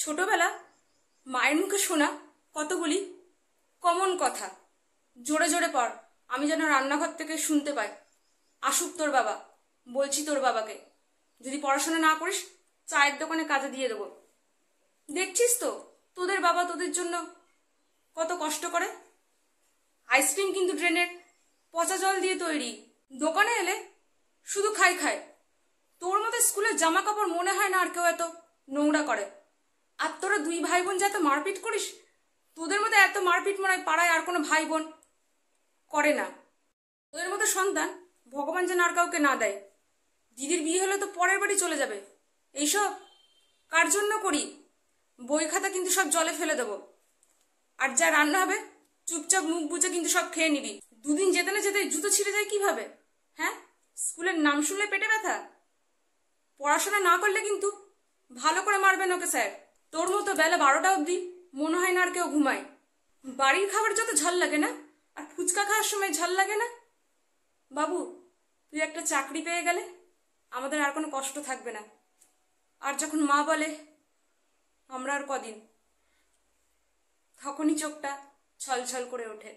ছোটবেলা মায়ের মুখে শোনা কতগুলি কমন কথা। জোরে জোরে পড় আমি যেন রান্নাঘর থেকে শুনতে পাই, আসুক তোর বাবা, বলছি তোর বাবাকে। যদি পড়াশোনা না করিস, চায়ের দোকানে কাজে দিয়ে দেবো। দেখছিস তো, তোদের বাবা তোদের জন্য কত কষ্ট করে? আইসক্রিম কিন্তু ড্রেনের পচা জল দিয়ে তৈরি। দোকানে এলে শুধু খাই খায় তোর মতো স্কুলের জামা কাপড় মনে হয় না আর কেউ এত নোংরা করে। তোরা দুই ভাই বোন যে মারপিট করিস, তোদের মধ্যে এত মারপিট মনে হয় পাড়ায় আর কোনো ভাই বোন করে না। তোদের মতো সন্তান ভগবান যেন আর কাউকে না দেয়। দিদির বিয়ে হলে তো পরের বাড়ি চলে যাবে। এইসব কার জন্য করি? বই খাতা কিন্তু সব জলে ফেলে দেবো। আর যা রান্না হবে, চুপচাপ মুখ বুঝে কিন্তু সব খেয়ে নিবি। দুদিন যেতে না যেতে জুতো ছিঁড়ে যায় কীভাবে? হ্যাঁ? স্কুলের নাম শুনলে পেটে ব্যথা? পড়াশোনা না করলে কিন্তু ভালো করে মারবেন ওকে স্যার। তোর মতো বেলা বারোটা অব্দি মনে হয় না আর কেউ ঘুমায়। বাড়ির খাবার যত ঝাল লাগে না, আর ফুচকা খাওয়ার সময় ঝাল লাগে না? বাবু, তুই একটা চাকরি পেয়ে গেলে আমাদের আর কোনো কষ্ট থাকবে না। আর যখন মা বলে, আমরা আর কদিন? তখনই চোখটা ছলছল করে ওঠে।